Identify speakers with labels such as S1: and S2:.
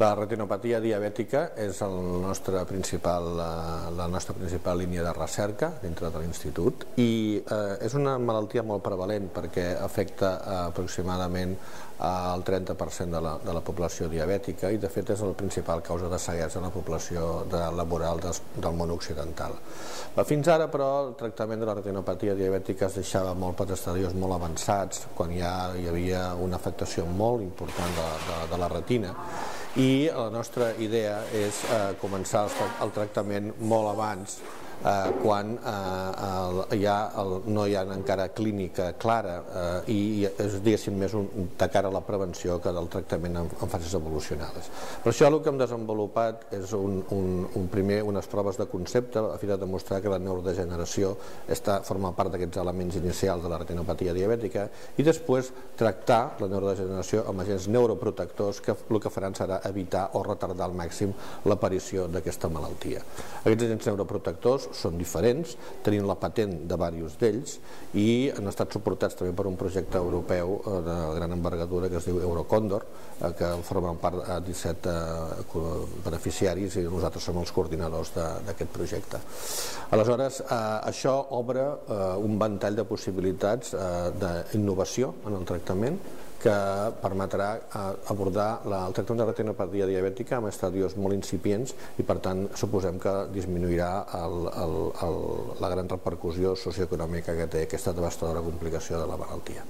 S1: La retinopatia diabètica és el nostre principal, eh, la nostra principal línia de recerca dintre de l'institut i eh, és una malaltia molt prevalent perquè afecta eh, aproximadament el 30% de la, de la població diabètica i de fet és la principal causa de ceguesa en la població de laboral des, del món occidental. Fins ara però el tractament de la retinopatia diabètica es deixava molt per estadios molt avançats quan ja hi havia una afectació molt important de, de, de la retina i la nostra idea és eh, començar el tractament molt abans eh, quan eh, el, ha el, no hi ha encara clínica clara eh, i és diguéssim més un, de cara a la prevenció que del tractament en, en fases evolucionades. Per això el que hem desenvolupat és un, un, un primer unes proves de concepte a fi de demostrar que la neurodegeneració està, forma part d'aquests elements inicials de la retinopatia diabètica i després tractar la neurodegeneració amb agents neuroprotectors que el que faran serà evitar o retardar al màxim l'aparició d'aquesta malaltia. Aquests agents neuroprotectors són diferents, tenim la patent de diversos d'ells i han estat suportats també per un projecte europeu eh, de gran envergadura que es diu Eurocondor, eh, que formen part de 17 eh, beneficiaris i nosaltres som els coordinadors d'aquest projecte. Aleshores, això obre un ventall de possibilitats d'innovació en el tractament que permetrà eh, abordar el tractament de retinopatia diabètica amb estadios molt incipients i per tant suposem que disminuirà el, el, el, la gran repercussió socioeconòmica que té aquesta devastadora complicació de la malaltia.